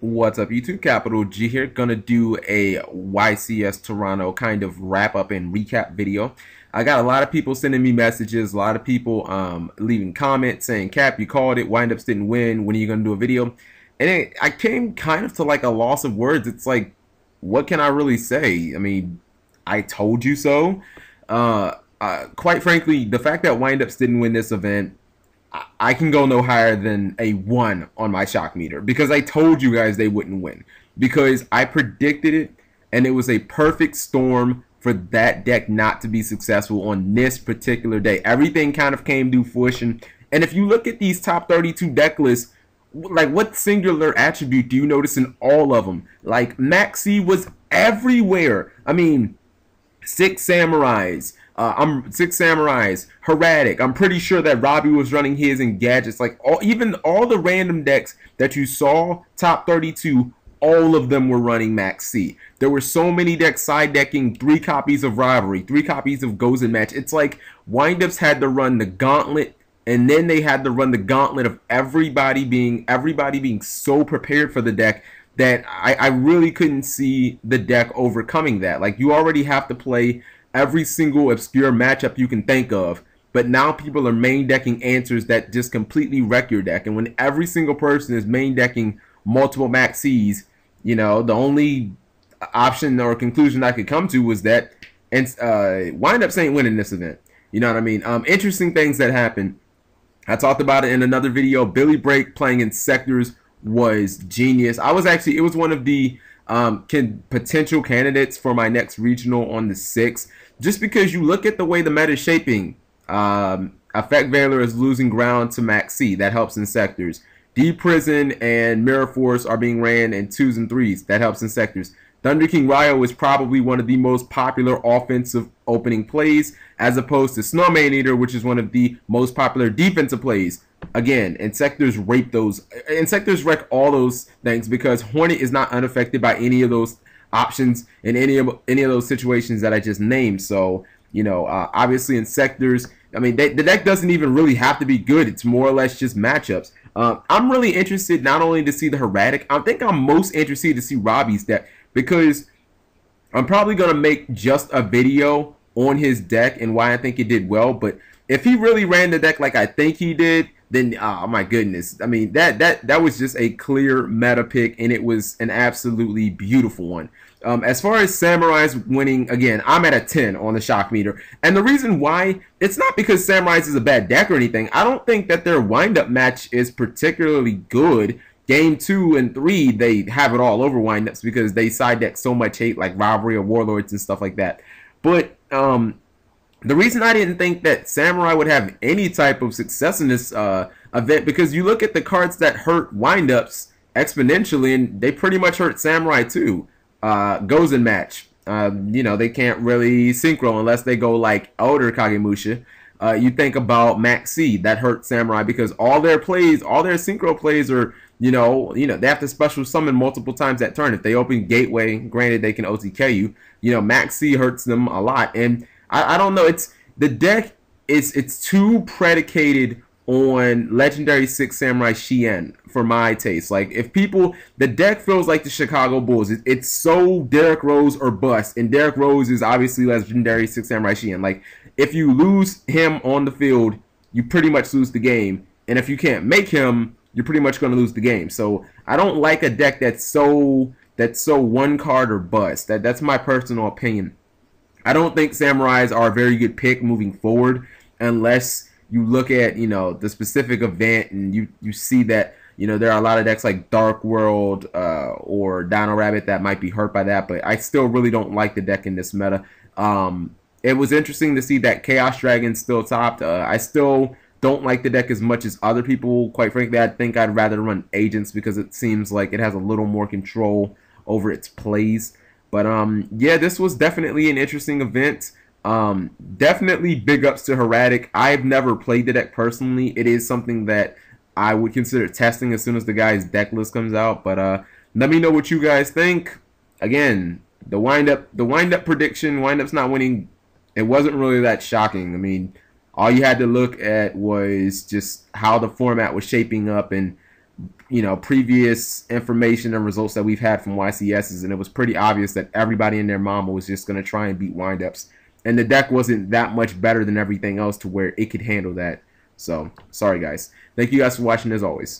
What's up YouTube? Capital G here. Gonna do a YCS Toronto kind of wrap up and recap video. I got a lot of people sending me messages, a lot of people um, leaving comments saying, Cap, you called it, windups didn't win, when are you gonna do a video? And it, I came kind of to like a loss of words. It's like, what can I really say? I mean, I told you so. Uh, uh, quite frankly, the fact that windups didn't win this event I can go no higher than a one on my shock meter because I told you guys they wouldn't win because I predicted it and it was a perfect storm for that deck not to be successful on this particular day. Everything kind of came to fruition. And if you look at these top 32 deck lists, like what singular attribute do you notice in all of them? Like Max C was everywhere. I mean, six samurais, uh, I'm Six Samurais, Heraldic. I'm pretty sure that Robbie was running his in gadgets. Like all, even all the random decks that you saw, top 32, all of them were running Max C. There were so many decks side decking three copies of Rivalry, three copies of Gozen Match. It's like windups had to run the gauntlet, and then they had to run the gauntlet of everybody being everybody being so prepared for the deck that I, I really couldn't see the deck overcoming that. Like you already have to play every single obscure matchup you can think of. But now people are main decking answers that just completely wreck your deck. And when every single person is main decking multiple max Cs, you know, the only option or conclusion I could come to was that and uh, windups ain't winning this event. You know what I mean? Um, interesting things that happened. I talked about it in another video. Billy Brake playing Insectors was genius. I was actually it was one of the um, can potential candidates for my next regional on the 6th. Just because you look at the way the meta is shaping, um, Effect Veiler is losing ground to Max C. That helps Insectors. D Prison and Mirror Force are being ran in twos and threes. That helps Insectors. Thunder King Rai-Oh is probably one of the most popular offensive opening plays, as opposed to Snowman Eater, which is one of the most popular defensive plays again, Insectors rape those. Insectors wreck all those things because Hornet is not unaffected by any of those options in any of any of those situations that I just named. So you know, uh, obviously Insectors. I mean, they, the deck doesn't even really have to be good. It's more or less just matchups. Uh, I'm really interested not only to see the Heraldic. I think I'm most interested to see Robbie's deck because I'm probably gonna make just a video on his deck and why I think it did well. But if he really ran the deck like I think he did, then oh my goodness. I mean that that that was just a clear meta pick and it was an absolutely beautiful one. Um, as far as Samurai's winning, again, I'm at a 10 on the shock meter. And the reason why, it's not because Samurai's is a bad deck or anything. I don't think that their windup match is particularly good. Game two and three, they have it all over windups because they side deck so much hate like Rivalry or Warlords and stuff like that. But um, the reason I didn't think that Samurai would have any type of success in this uh, event because you look at the cards that hurt windups exponentially, and they pretty much hurt Samurai too. Uh, Gozen Match. Uh, you know they can't really synchro unless they go like Elder Kagemusha. Uh, you think about Max C that hurt Samurai because all their plays, all their synchro plays are you know, you know, they have to special summon multiple times that turn. If they open Gateway, granted they can OTK you. You know, Max C hurts them a lot, and I, I don't know. It's the deck is it's too predicated on legendary six samurai Shien for my taste. Like if people the deck feels like the Chicago Bulls. It, it's so Derrick Rose or bust, and Derrick Rose is obviously legendary six samurai Shien. Like if you lose him on the field, you pretty much lose the game. And if you can't make him, you're pretty much going to lose the game. So I don't like a deck that's so that's so one card or bust. That that's my personal opinion. I don't think samurais are a very good pick moving forward unless you look at you know the specific event and you you see that you know there are a lot of decks like Dark World uh, or Dino Rabbit that might be hurt by that, but I still really don't like the deck in this meta. Um, it was interesting to see that Chaos Dragon still topped. Uh, I still don't like the deck as much as other people. Quite frankly, I think I'd rather run Agents because it seems like it has a little more control over its plays. But um, yeah, this was definitely an interesting event. Um, definitely big ups to Heraldic. I've never played the deck personally. It is something that I would consider testing as soon as the guy's deck list comes out. But uh, let me know what you guys think. Again, the wind up, the wind up prediction, wind up's not winning. It wasn't really that shocking. I mean, all you had to look at was just how the format was shaping up and you know, previous information and results that we've had from YCSs, and it was pretty obvious that everybody and their mama was just going to try and beat windups. And the deck wasn't that much better than everything else to where it could handle that. So, sorry guys. Thank you guys for watching as always.